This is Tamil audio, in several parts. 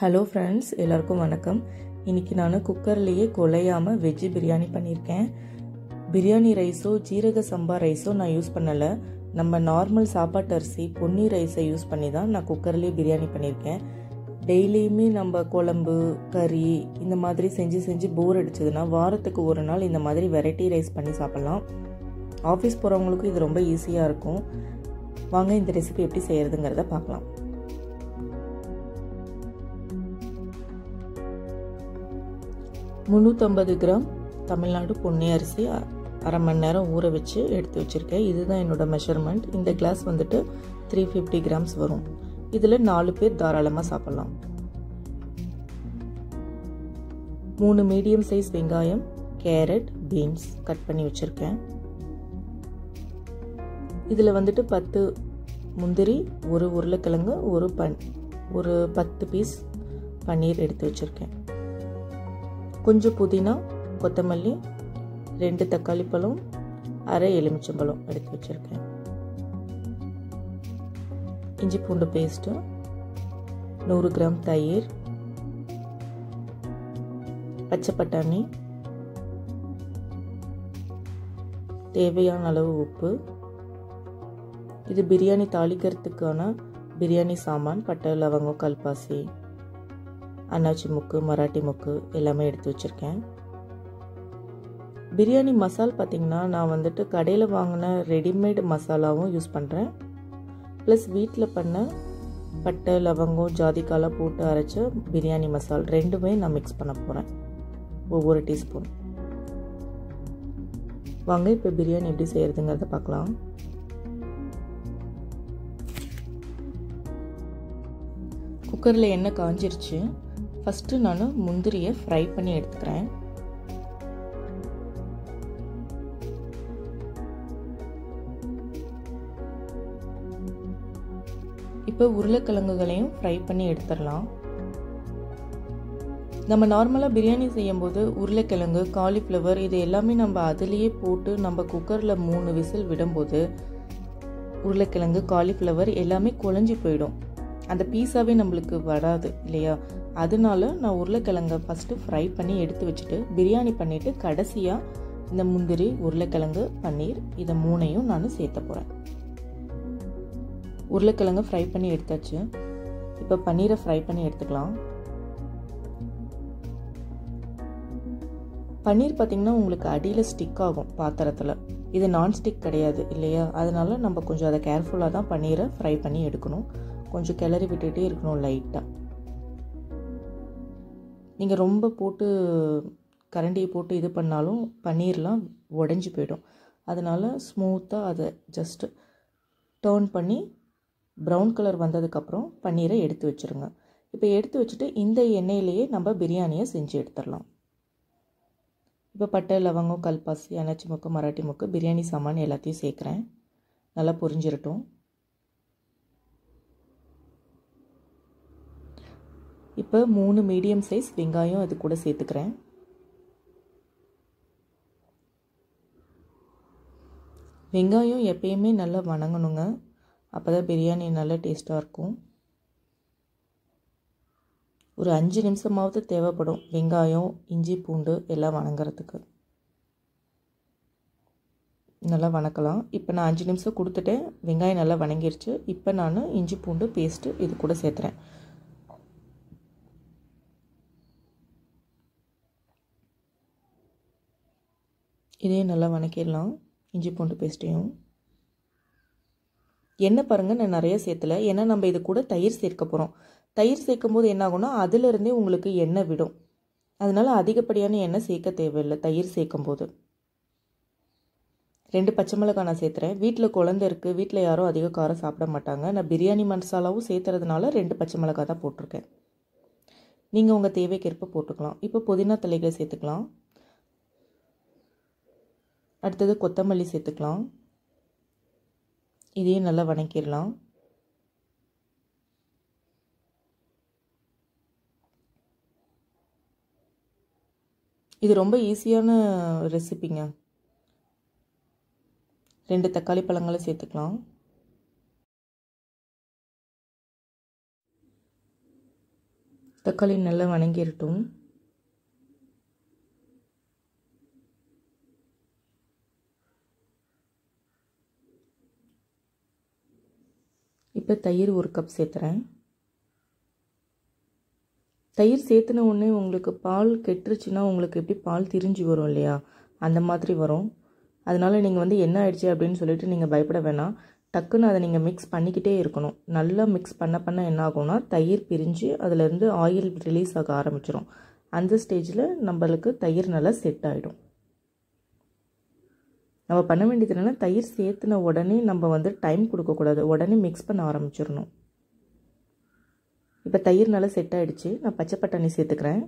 ஹலோ ஃப்ரெண்ட்ஸ் எல்லாருக்கும் வணக்கம். இன்றைக்கி நான் குக்கர்லேயே குலையாமல் வெஜ்ஜு பிரியாணி பண்ணியிருக்கேன் பிரியாணி ரைஸோ ஜீரக சம்பா ரைஸோ நான் யூஸ் பண்ணலை. நம்ம நார்மல் சாப்பாட்டு அரிசி பொன்னி ரைஸை யூஸ் பண்ணி தான் நான் குக்கர்லேயே பிரியாணி பண்ணியிருக்கேன் டெய்லியுமே நம்ம குழம்பு கறி இந்த மாதிரி செஞ்சு செஞ்சு போர் அடிச்சதுன்னா வாரத்துக்கு ஒரு நாள் இந்த மாதிரி வெரைட்டி ரைஸ் பண்ணி சாப்பிட்லாம். ஆஃபீஸ் போகிறவங்களுக்கும் இது ரொம்ப ஈஸியாக இருக்கும். வாங்க இந்த ரெசிபி எப்படி செய்கிறதுங்கிறத பார்க்கலாம். முந்நூற்றம்பது கிராம் தமிழ்நாடு பொன்னி அரிசி அரை மணி நேரம் ஊற வச்சு எடுத்து வச்சுருக்கேன். இதுதான் என்னோடய மெஷர்மெண்ட் இந்த கிளாஸ் வந்துட்டு த்ரீ ஃபிஃப்டி கிராம்ஸ் வரும். இதில் நாலு பேர் தாராளமாக சாப்பிட்லாம். மூணு மீடியம் சைஸ் வெங்காயம் கேரட் பீன்ஸ் கட் பண்ணி வச்சுருக்கேன். இதில் வந்துட்டு பத்து முந்திரி ஒரு உருளைக்கிழங்கு ஒரு பன் ஒரு பத்து பீஸ் பன்னீர் எடுத்து வச்சுருக்கேன். கொஞ்சம் புதினா கொத்தமல்லி ரெண்டு தக்காளி பழம் அரை எலுமிச்சம்பழம் எடுத்து வச்சுருக்கேன். இஞ்சி பூண்டு பேஸ்ட்டு நூறு கிராம் தயிர் பச்சை பட்டாணி தேவையான அளவு உப்பு. இது பிரியாணி தாளிக்கிறதுக்கான பிரியாணி சாமான் பட்டை லவங்கம் கல்பாசி. அன்னாச்சி முக்கு மராட்டி முக்கு எல்லாமே எடுத்து வச்சுருக்கேன். பிரியாணி மசால் பார்த்திங்கன்னா நான் வந்துட்டு கடையில் வாங்கின ரெடிமேட் மசாலாவும் யூஸ் பண்ணுறேன் ப்ளஸ் வீட்டில் பண்ண பட்டை லவங்கம் ஜாதிக்காலாம் போட்டு அரைச்ச பிரியாணி மசால் ரெண்டுமே நான் மிக்ஸ் பண்ண போகிறேன் ஒவ்வொரு டீஸ்பூன். வாங்க இப்போ பிரியாணி எப்படி செய்கிறதுங்கிறத பார்க்கலாம் குக்கரில் எண்ணெய் காஞ்சிருச்சு. ஃபஸ்ட்டு நான் முந்திரியை ஃப்ரை பண்ணி எடுத்துக்கிறேன். இப்போ உருளைக்கிழங்குகளையும் ஃப்ரை பண்ணி எடுத்துடலாம். நம்ம நார்மலாக பிரியாணி செய்யும்போது உருளைக்கிழங்கு காலிஃப்ளவர் இது எல்லாமே நம்ம அதுலேயே போட்டு நம்ம குக்கரில் மூணு விசில் விடும்போது உருளைக்கிழங்கு காலிஃப்ளவர் எல்லாமே குழஞ்சி போயிடும். அந்த பீஸாவே நம்மளுக்கு வராது இல்லையா? அதனால நான் உருளைக்கிழங்கை ஃபஸ்ட்டு ஃப்ரை பண்ணி எடுத்து வச்சுட்டு பிரியாணி பண்ணிவிட்டு கடைசியாக இந்த முந்திரி உருளைக்கிழங்கு பன்னீர் இதை மூணையும் நான் சேர்த்த போகிறேன் உருளைக்கிழங்கு ஃப்ரை பண்ணி எடுத்தாச்சு. இப்போ பன்னீரை ஃப்ரை பண்ணி எடுத்துக்கலாம். பன்னீர் பார்த்திங்கன்னா உங்களுக்கு அடியில் ஸ்டிக் ஆகும் பாத்திரத்தில். இது நான்ஸ்டிக் கிடையாது இல்லையா? அதனால நம்ம கொஞ்சம் அதை கேர்ஃபுல்லாக தான் பன்னீரை ஃப்ரை பண்ணி எடுக்கணும். கொஞ்சம் கிளறி விட்டுகிட்டே இருக்கணும் லைட்டாக நீங்கள் ரொம்ப போட்டு கரண்டியை போட்டு இது பண்ணாலும் பன்னீர்லாம் உடஞ்சி போயிடும். அதனால் ஸ்மூத்தாக அதை ஜஸ்ட்டு டேர்ன் பண்ணி ப்ரௌன் கலர் வந்ததுக்கப்புறம் பன்னீரை எடுத்து வச்சுருங்க. இப்போ எடுத்து வச்சுட்டு இந்த எண்ணெயிலேயே நம்ம பிரியாணியை செஞ்சு எடுத்துடலாம். இப்போ பட்டை லவங்கம் கல்பாசி அனாச்சி முக்கு மராட்டி முக்கு பிரியாணி சாமான் எல்லாத்தையும் சேர்க்குறேன். நல்லா புரிஞ்சிடட்டும் இப்போ மூணு மீடியம் சைஸ் வெங்காயம் அது கூட சேர்த்துக்கிறேன். வெங்காயம் எப்பயுமே நல்லா வணங்கணுங்க. அப்போ தான் பிரியாணி நல்லா டேஸ்ட்டாக இருக்கும். ஒரு அஞ்சு நிமிஷமாவது தேவைப்படும். வெங்காயம் இஞ்சி பூண்டு எல்லாம் வணங்குறதுக்கு. நல்லா வணக்கலாம். இப்போ நான் அஞ்சு நிமிஷம் கொடுத்துட்டேன். வெங்காயம் நல்லா வணங்கிருச்சு. இப்போ நான் இஞ்சி பூண்டு பேஸ்ட்டு இது கூட சேர்த்துறேன். இதையும் நல்லா வணக்கிடலாம். இஞ்சி பூண்டு பேஸ்ட்டையும் எண்ணெய் பாருங்கள் நான் நிறைய சேர்த்துல. ஏன்னா நம்ம இது கூட தயிர் சேர்க்க போகிறோம் தயிர் சேர்க்கும் போது என்ன ஆகும்னா அதிலிருந்தே உங்களுக்கு எண்ணெய் விடும். அதனால் அதிகப்படியான எண்ணெய் சேர்க்க தேவையில்லை தயிர் சேர்க்கும் போது ரெண்டு பச்சை மிளகாய் நான் சேர்த்துறேன். வீட்டில் குழந்தை இருக்குது வீட்டில் யாரும் அதிக காரம் சாப்பிட மாட்டாங்க. நான் பிரியாணி மசாலாவும் சேர்த்துறதுனால ரெண்டு பச்சை மிளகாய் தான் போட்டிருக்கேன். நீங்கள் உங்கள் தேவைக்கேற்ப போட்டுக்கலாம். இப்போ புதினா தலைகளை சேர்த்துக்கலாம். அடுத்தது கொத்தமல்லி சேர்த்துக்கலாம். இதையும் நல்லா வணக்கிடலாம். இது ரொம்ப ஈஸியான ரெசிபிங்க. ரெண்டு தக்காளி பழங்களை சேர்த்துக்கலாம். தக்காளி நல்லா வணங்கிடட்டும். இப்போ தயிர் ஒரு கப் சேர்த்துறேன். தயிர் சேர்த்துன உடனே உங்களுக்கு பால் கெட்டுருச்சுன்னா உங்களுக்கு எப்படி பால் திரிஞ்சு வரும் இல்லையா? அந்த மாதிரி வரும். அதனால் நீங்கள் வந்து என்ன ஆயிடுச்சு அப்படின்னு சொல்லிட்டு நீங்கள் பயப்பட வேணாம். டக்குன்னு அதை நீங்கள் மிக்ஸ் பண்ணிக்கிட்டே இருக்கணும். நல்லா மிக்ஸ் பண்ண பண்ண என்ன ஆகும்னா தயிர் பிரிஞ்சு அதிலேருந்து ஆயில் ரிலீஸ் ஆக ஆரம்பிச்சிடும் அந்த ஸ்டேஜில் நம்மளுக்கு தயிர் நல்லா செட் ஆகிடும் நம்ம பண்ண வேண்டியது என்னென்னா தயிர் சேர்த்துன உடனே நம்ம வந்து டைம் கொடுக்கக்கூடாது உடனே மிக்ஸ் பண்ண ஆரம்பிச்சிடணும். இப்போ தயிர் நல்லா செட் ஆகிடுச்சு நான் பச்சை பட்டாணி சேர்த்துக்கிறேன்.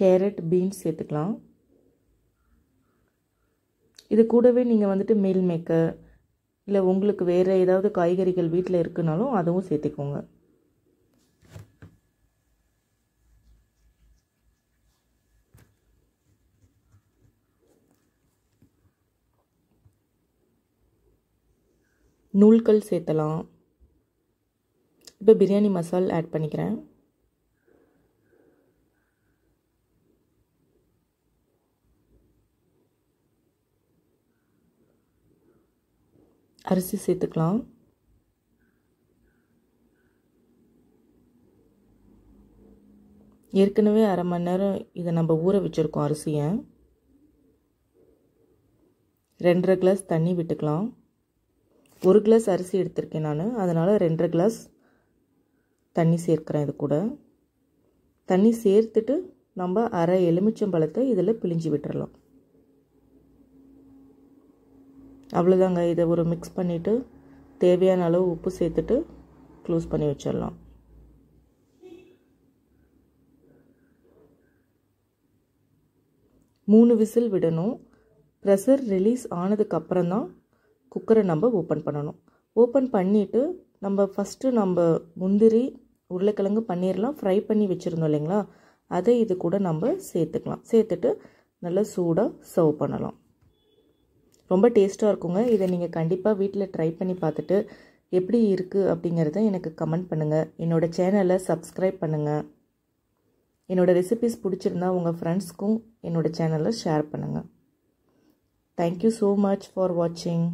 கேரட் பீன்ஸ் சேர்த்துக்கலாம். இது கூடவே நீங்கள் வந்துட்டு மீல் மேக்கர் இல்லை உங்களுக்கு வேறு ஏதாவது காய்கறிகள் வீட்டில் இருக்குனாலும் அதுவும் சேர்த்துக்கோங்க. நூல்கள் சேர்த்தலாம். இப்போ பிரியாணி மசால் ஆட் பண்ணிக்கிறேன். அரிசி சேர்த்துக்கலாம். ஏற்கனவே அரை மணி நேரம் இதை நம்ம ஊற வச்சுருக்கோம் அரிசியை. ரெண்டரை கிளாஸ் தண்ணி விட்டுக்கலாம். ஒரு கிளாஸ் அரிசி எடுத்திருக்கேன் நான். அதனால் ரெண்டரை கிளாஸ் தண்ணி சேர்க்குறேன் இது கூட. தண்ணி சேர்த்துட்டு நம்ம அரை எலுமிச்சம்பழத்தை இதில் பிழிஞ்சு விட்டுறலாம். அவ்வளோதாங்க இதை ஒரு மிக்ஸ் பண்ணிவிட்டு தேவையான அளவு உப்பு சேர்த்துட்டு க்ளோஸ் பண்ணி வச்சிடலாம். மூணு விசில் விடணும். ப்ரெஷர் ரிலீஸ் ஆனதுக்கப்புறம் தான் குக்கரை நம்ம ஓப்பன் பண்ணணும். ஓப்பன் பண்ணிவிட்டு நம்ம ஃபஸ்ட்டு நம்ம முந்திரி உருளைக்கிழங்கு பன்னீர்லாம் ஃப்ரை பண்ணி வச்சுருந்தோம் இல்லைங்களா? அதை இது கூட நம்ம சேர்த்துக்கலாம். சேர்த்துட்டு நல்லா சூடாக சர்வ் பண்ணலாம். ரொம்ப டேஸ்ட்டாக இருக்குங்க. இதை நீங்கள் கண்டிப்பாக வீட்டில் ட்ரை பண்ணி பார்த்துட்டு எப்படி இருக்குது அப்படிங்கிறத எனக்கு கமெண்ட் பண்ணுங்கள் என்னோடய சேனலை சப்ஸ்கிரைப் பண்ணுங்கள் என்னோடய ரெசிபிஸ் பிடிச்சிருந்தா உங்கள் ஃப்ரெண்ட்ஸ்க்கும் என்னோடய சேனலை ஷேர் பண்ணுங்கள் தேங்க்யூ ஸோ மச் ஃபார் வாட்சிங்